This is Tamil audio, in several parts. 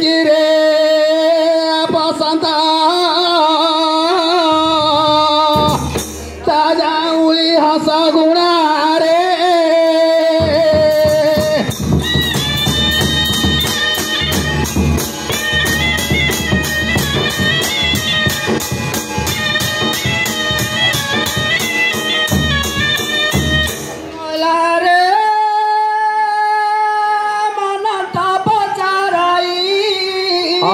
କିରେ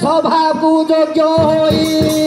स्वभाव पूजो क्यों होई।